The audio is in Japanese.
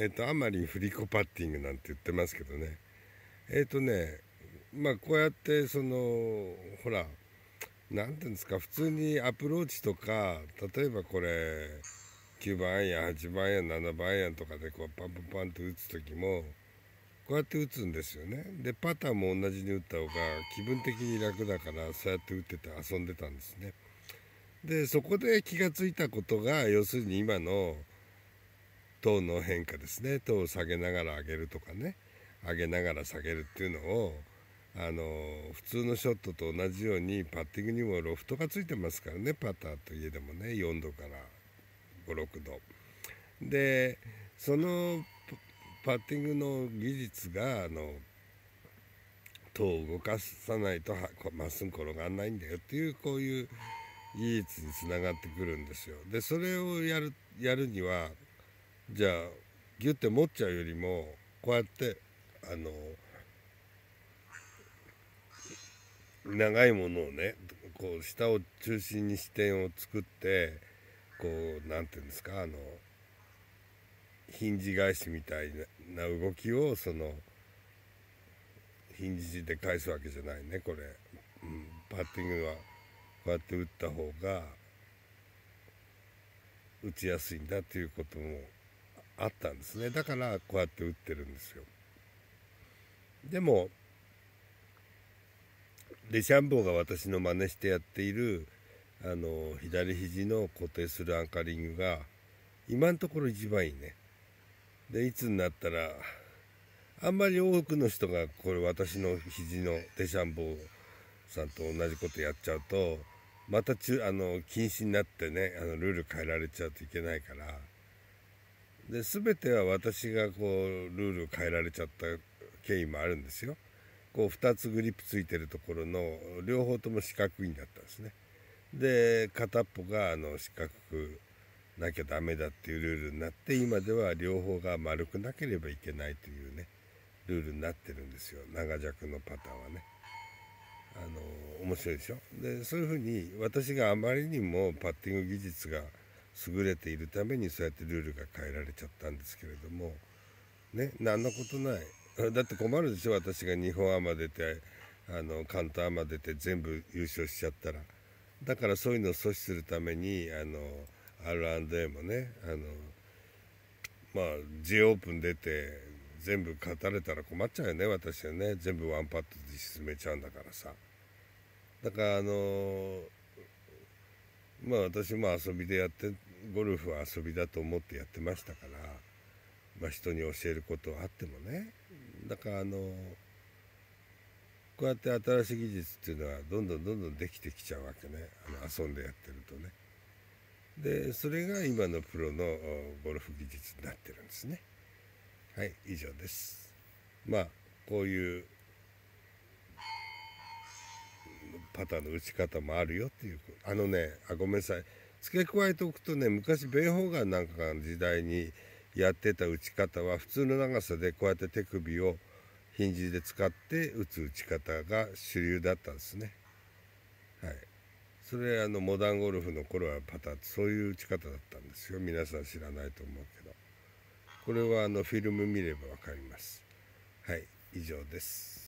えっ、とあまりフリコパッティングなんて言ってますけどね。えっ、とねまあこうやってそのほら何ていうんですか普通にアプローチとか例えばこれ9番アイアン8番アイアン7番アイアンとかでこうパンパンパンと打つ時もこうやって打つんですよね。でパターも同じに打った方が気分的に楽だからそうやって打ってて遊んでたんですね。でそこで気が付いたことが要するに今のトーンの変化ですね。トーンを下げながら上げるとかね。上げながら下げるっていうのをあの普通のショットと同じようにパッティングにもロフトがついてますからね。パターといえどもね。4度から56度。でそのパッティングの技術があの塔を動かさないとまっすぐ転がらないんだよ。っていうこういう技術につながってくるんですよ。でそれをやるやるにはじゃあギュッて持っちゃうよりもこうやってあの長いものをねこう下を中心に視点を作ってこう何て言うんですかあのヒンジ返しみたいな動きをそのヒンジで返すわけじゃないねこれ、うん、パッティングはこうやって打った方が打ちやすいんだっていうこともあったんですね。だからこうやって打ってるんですよ。でもデシャンボーが私の真似してやっているあの左肘の固定するアンカリングが今のところ一番いいね。でいつになったらあんまり多くの人がこれ私の肘のデシャンボーさんと同じことやっちゃうとまたちあの禁止になってねあのルール変えられちゃうといけないからで全ては私がこうルールを変えられちゃった経緯もあるんですよ。こう2つグリップついてるところの両方とも四角いんだったんですね。で片っぽがあの四角くなきゃダメだっていうルールになって今では両方が丸くなければいけないというねルールになってるんですよ長尺のパターンはね。あの面白いでしょ？でそういうふうに私があまりにもパッティング技術が優れているためにそうやってルールが変えられちゃったんですけれどもね何のことない。だって困るでしょ私が日本アマ出てあの関東アマ出て全部優勝しちゃったら。だからそういうのを阻止するためにあの R&A もねあのまあ J オープン出て全部勝たれたら困っちゃうよね私はね。全部ワンパットで沈めちゃうんだからさ。だからあのまあ私も遊びでやってゴルフは遊びだと思ってやってましたから、まあ、人に教えることはあってもね。だからあのこうやって新しい技術っていうのはどんどんどんどんできてきちゃうわけね。あの遊んでやってるとね。でそれが今のプロのゴルフ技術になってるんですね。はい以上です。まあこういうパターの打ち方もあるよっていうあのねあごめんなさい付け加えておくとね昔ベイホーガンなんかの時代にやってた打ち方は普通の長さでこうやって手首をヒンジで使って打つ打ち方が主流だったんですね。はい、それあのモダンゴルフの頃はパターンそういう打ち方だったんですよ皆さん知らないと思うけどこれはあのフィルム見れば分かります。はい以上です。